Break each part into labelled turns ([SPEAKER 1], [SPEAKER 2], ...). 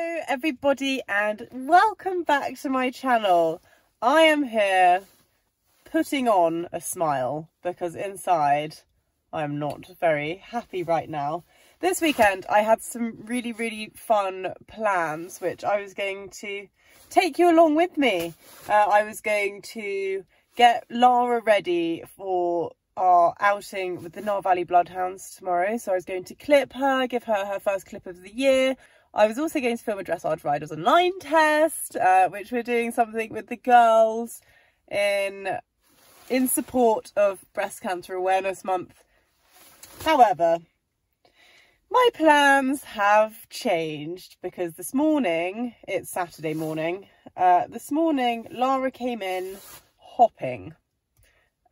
[SPEAKER 1] everybody and welcome back to my channel. I am here putting on a smile because inside I am not very happy right now. This weekend I had some really really fun plans which I was going to take you along with me. Uh, I was going to get Laragh ready for our outing with the Nile Valley Bloodhounds tomorrow. So I was going to clip her, give her her first clip of the year. I was also going to film a Dressage Riders Online test, uh, which we're doing something with the girls in, in support of Breast Cancer Awareness Month. However, my plans have changed because this morning, it's Saturday morning, uh, this morning Laragh came in hopping.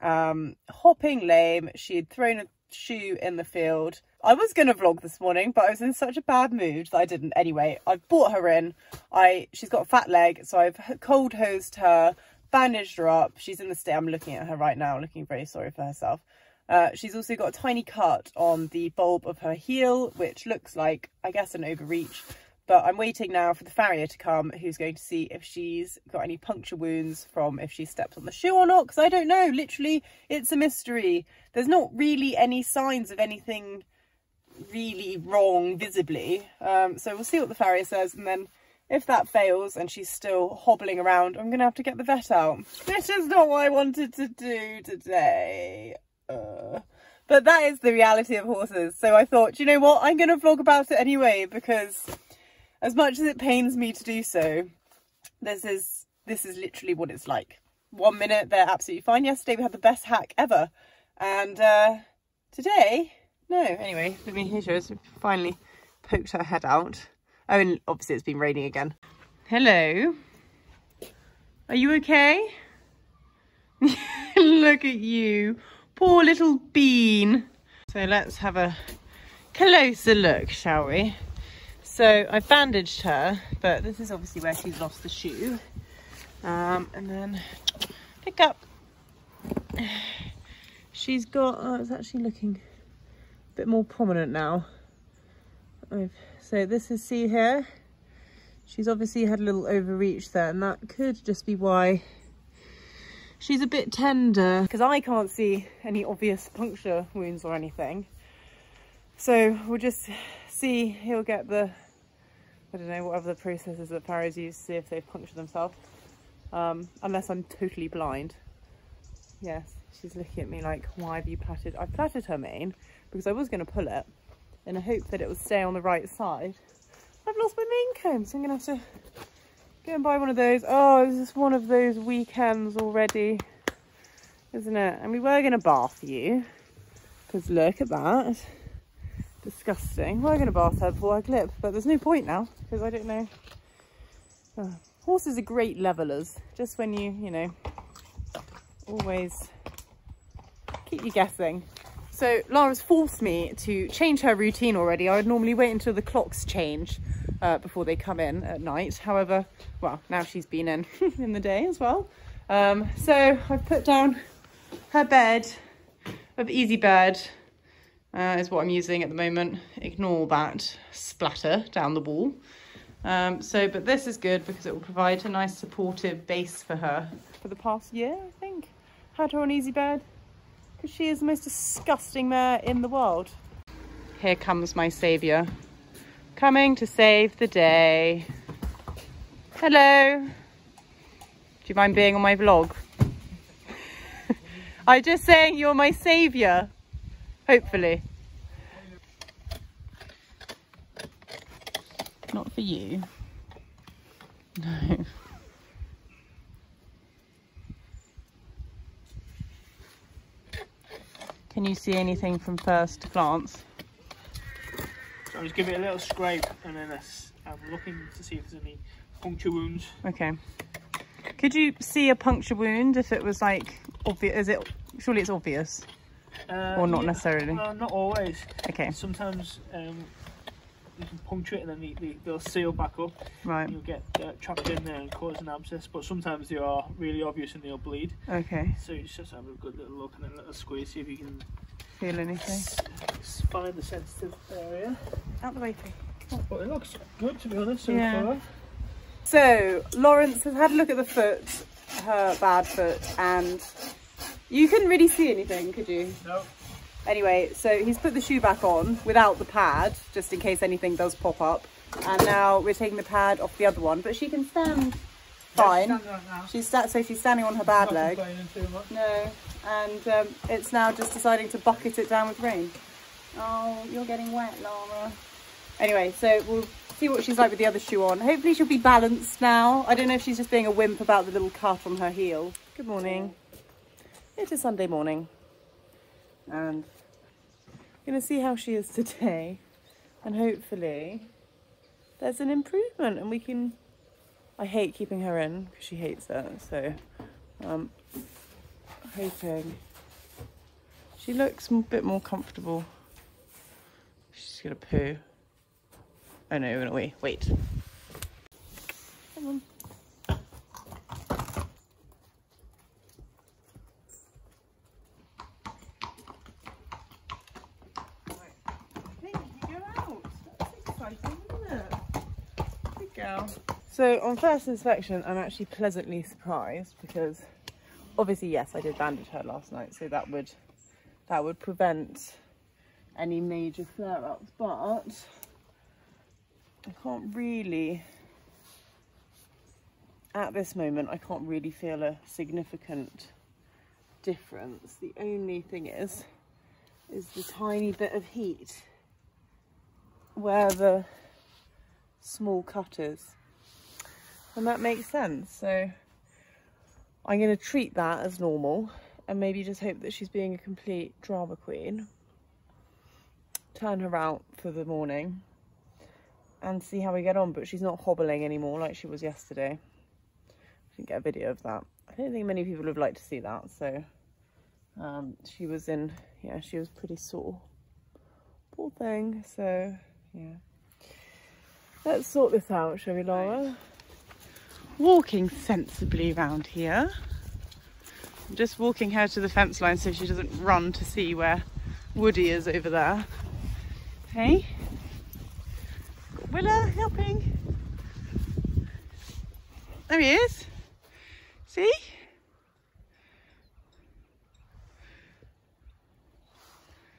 [SPEAKER 1] Um, hopping lame, she had thrown a shoe in the field. I was going to vlog this morning, but I was in such a bad mood that I didn't. Anyway, I've brought her in. I She's got a fat leg, so I've cold hosed her, bandaged her up. She's in the state. I'm looking at her right now, looking very sorry for herself. Uh, she's also got a tiny cut on the bulb of her heel, which looks like, I guess, an overreach. But I'm waiting now for the farrier to come, who's going to see if she's got any puncture wounds from if she stepped on the shoe or not, because I don't know. Literally, it's a mystery. There's not really any signs of anything really wrong visibly. Um, so we'll see what the farrier says, and then if that fails and she's still hobbling around, I'm going to have to get the vet out. This is not what I wanted to do today. Uh, but that is the reality of horses. So I thought, you know what, I'm going to vlog about it anyway because as much as it pains me to do so, this is this is literally what it's like. One minute they're absolutely fine. Yesterday we had the best hack ever. And uh, today, no. Anyway, let me here shows. Finally poked her head out. Oh, and obviously it's been raining again. Hello. Are you okay? Look at you. Poor little bean. So let's have a closer look, shall we? So I bandaged her, but this is obviously where she's lost the shoe. Um, and then pick up. She's got, oh, it's actually looking bit more prominent now. So this is, C here, she's obviously had a little overreach there and that could just be why she's a bit tender because I can't see any obvious puncture wounds or anything. So we'll just see, he'll get the I don't know, whatever the process is that farriers use to see if they've punctured themselves. Um, unless I'm totally blind. Yes, she's looking at me like, why have you plaited? I've plaited her mane because I was going to pull it in a hope that it would stay on the right side. I've lost my mane comb, so I'm going to have to go and buy one of those. Oh, this is one of those weekends already, isn't it? And we were going to bath you because look at that disgusting. We're going to bath her before I clip, but there's no point now because I don't know. Oh. Horses are great levelers, just when you, you know, always keep you guessing. So Lara's forced me to change her routine already. I would normally wait until the clocks change uh, before they come in at night. However, well, now she's been in in the day as well. Um, so I've put down her bed of Easibed uh, is what I'm using at the moment. Ignore that splatter down the wall. Um, so, but this is good because it will provide a nice supportive base for her. For the past year, I think. Had her on Easibed because she is the most disgusting mare in the world. Here comes my saviour. Coming to save the day. Hello. Do you mind being on my vlog? I'm just saying you're my saviour. Hopefully. Not for you. No. Can you see anything from first glance?
[SPEAKER 2] So I just give it a little scrape and then I'm looking to see if there's any puncture wounds.
[SPEAKER 1] Okay. Could you see a puncture wound if it was like obvious? Is it surely it's obvious? Uh, or not yeah, necessarily?
[SPEAKER 2] Well, not always.
[SPEAKER 1] Okay.
[SPEAKER 2] Sometimes um, you can puncture it and then they, they, they'll seal back up.
[SPEAKER 1] Right.
[SPEAKER 2] You'll get uh, trapped in there and cause an abscess, but sometimes they are really obvious and they'll bleed.
[SPEAKER 1] Okay.
[SPEAKER 2] So you just have a good little look and then a little squeeze, see if you can
[SPEAKER 1] feel anything.
[SPEAKER 2] Find the sensitive area.
[SPEAKER 1] Out the way, please.
[SPEAKER 2] But it looks good to be honest so
[SPEAKER 1] yeah.
[SPEAKER 2] far.
[SPEAKER 1] So Lawrence has had a look at the foot, her bad foot, and you couldn't really see anything, could you?
[SPEAKER 2] No.
[SPEAKER 1] Anyway, so he's put the shoe back on without the pad, just in case anything does pop up. And now we're taking the pad off the other one, but she can stand fine.
[SPEAKER 2] Yeah, stand right.
[SPEAKER 1] She's so she's standing on her bad
[SPEAKER 2] Not
[SPEAKER 1] leg.
[SPEAKER 2] complaining too much.
[SPEAKER 1] No, and um, it's now just deciding to bucket it down with rain. Oh, you're getting wet, Laragh. Anyway, so we'll see what she's like with the other shoe on. Hopefully she'll be balanced now. I don't know if she's just being a wimp about the little cut on her heel. Good morning. It is Sunday morning. And I'm going to see how she is today. And hopefully there's an improvement and we can... I hate keeping her in because she hates it. So um, hoping she looks a bit more comfortable. She's gonna poo. Oh no, no, wait, wait. Come on. Hey, you go out. That's exciting, isn't it? Good girl. So on first inspection, I'm actually pleasantly surprised because obviously, yes, I did bandage her last night, so that would that would prevent any major flare-ups, but I can't really at this moment I can't really feel a significant difference. The only thing is is the tiny bit of heat where the small cut is. And that makes sense. So I'm going to treat that as normal and maybe just hope that she's being a complete drama queen. Turn her out for the morning and see how we get on. But she's not hobbling anymore like she was yesterday. I didn't get a video of that. I don't think many people would like to see that. So um, she was in, yeah, she was pretty sore. Poor thing. So, yeah. Let's sort this out, shall we, Laura? Walking sensibly around here. I'm just walking her to the fence line so she doesn't run to see where Woody is over there. Hey? Willa helping. There he is. See?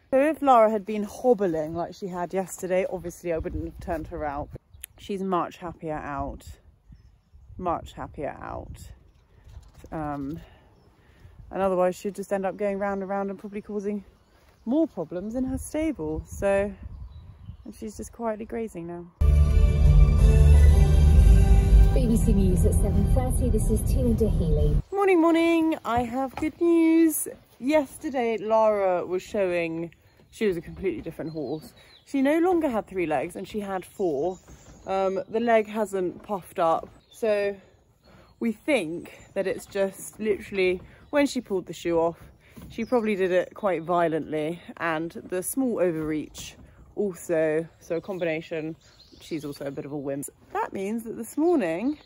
[SPEAKER 1] So if Laragh had been hobbling like she had yesterday, obviously I wouldn't have turned her out. She's much happier out. Much happier out. Um, and otherwise she'd just end up going round and round and probably causing more problems in her stable. So, and she's just quietly grazing now.
[SPEAKER 3] BBC News at 7.30, this is Tina Daheley.
[SPEAKER 1] Morning, morning. I have good news. Yesterday, Lara was showing she was a completely different horse. She no longer had three legs and she had four. Um, the leg hasn't puffed up. So we think that it's just literally when she pulled the shoe off, she probably did it quite violently and the small overreach also, so a combination, she's also a bit of a wimp. That means that this morning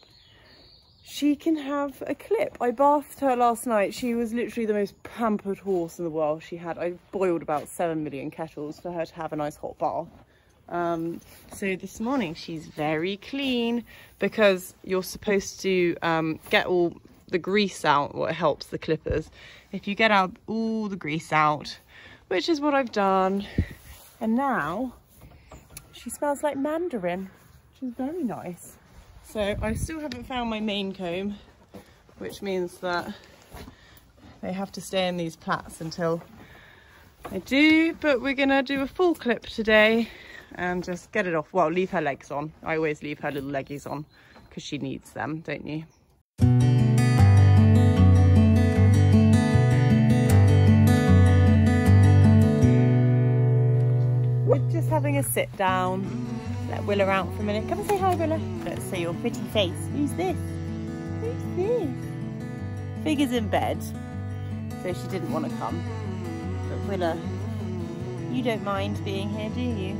[SPEAKER 1] she can have a clip. I bathed her last night. She was literally the most pampered horse in the world. She had, I boiled about 7 million kettles for her to have a nice hot bath. Um, so this morning she's very clean because you're supposed to um, get all the grease out, what helps the clippers. If you get out all the grease out, which is what I've done, and now she smells like mandarin, which is very nice. So I still haven't found my mane comb, which means that they have to stay in these plats until I do, but we're gonna do a full clip today and just get it off. Well, leave her legs on. I always leave her little leggies on because she needs them, don't you? We're just having a sit down. Let Willa out for a minute. Come and say hi, Willa. Let's see your pretty face. Who's this? Who's this? Figure's in bed, so she didn't want to come. But Willa, you don't mind being here, do you?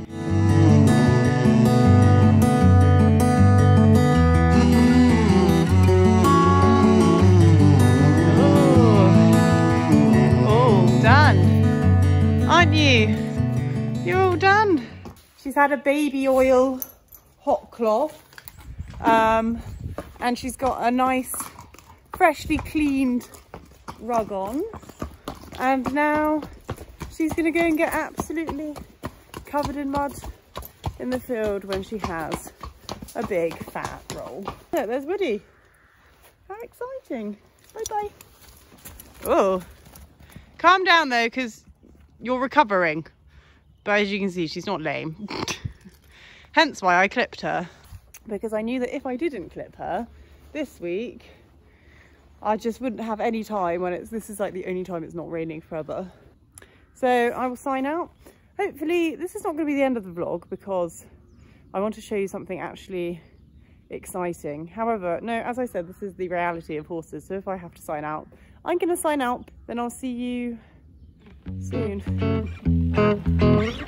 [SPEAKER 1] Oh, oh done, aren't you? You're all done. She's had a baby oil hot cloth. Um, and she's got a nice freshly cleaned rug on and now she's gonna go and get absolutely covered in mud in the field when she has a big fat roll. Look, there's Woody. How exciting. Bye bye. Oh, calm down though, because you're recovering. But as you can see, she's not lame. Hence why I clipped her. Because I knew that if I didn't clip her this week, I just wouldn't have any time when it's, this is like the only time it's not raining forever. So I will sign out. Hopefully this is not going to be the end of the vlog because I want to show you something actually exciting. However, no, as I said, this is the reality of horses. So if I have to sign out, I'm going to sign out. Then I'll see you soon. Música